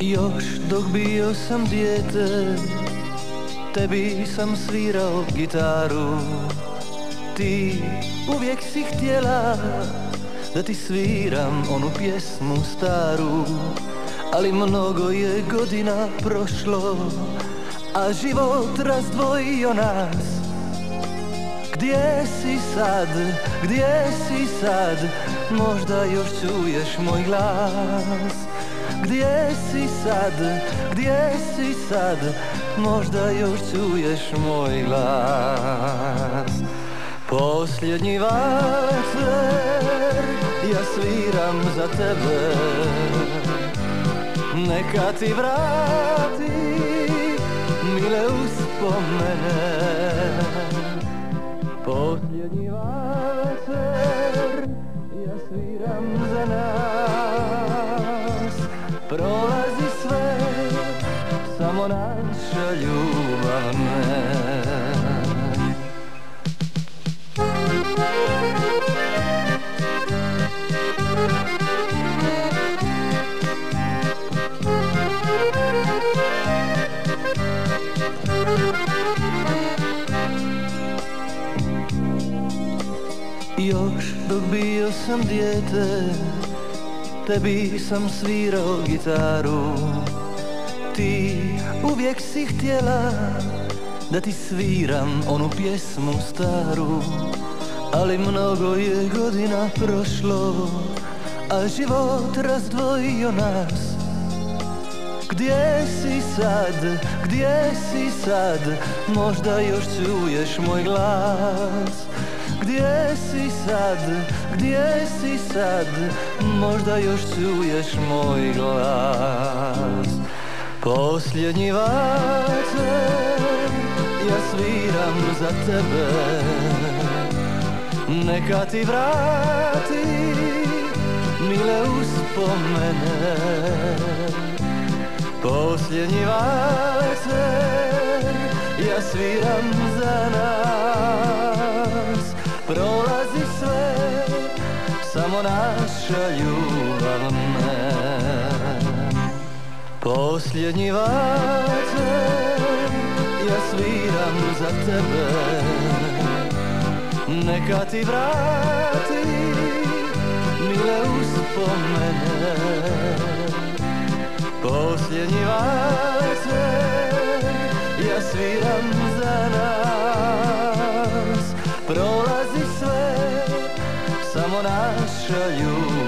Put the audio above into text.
Još dok bio sam dijete Tebi sam svirao gitaru. Ti uvijek si htjela Da ti sviram onu pjesmu staru Ali mnogo je godina prošlo A život razdvojio nas. Gdje si sad, gdje si sad Možda još čuješ moj glas. Gdje si sad, gdje si sad Možda još čuješ moj glas. Posljednji vater Ja sviram za tebe Neka ti vrati Mile uspomene Posljednji vater Ja sviram za nas. Prolazi sve Samo naša ljubav ne Još dok bio sam dijete Tebi sam svirao gitaru. Ti uvijek si htjela Da ti sviram onu pjesmu staru Ali mnogo je godina prošlo A život razdvojio nas. Gdje si sad, gdje si sad Možda još čuješ moj glas gdje si sad, gdje si sad? Možda još čuješ moj glas. Posljednji vater Ja sviram za tebe. Neka ti vrati Mile uspomene. Posljednji vater Ja sviram za nas Samo naša ljubav ne. Posljednji vater Ja sviram za tebe. Neka ti vrati Mile uspomene. Posljednji vater Ja sviram Someone else show you.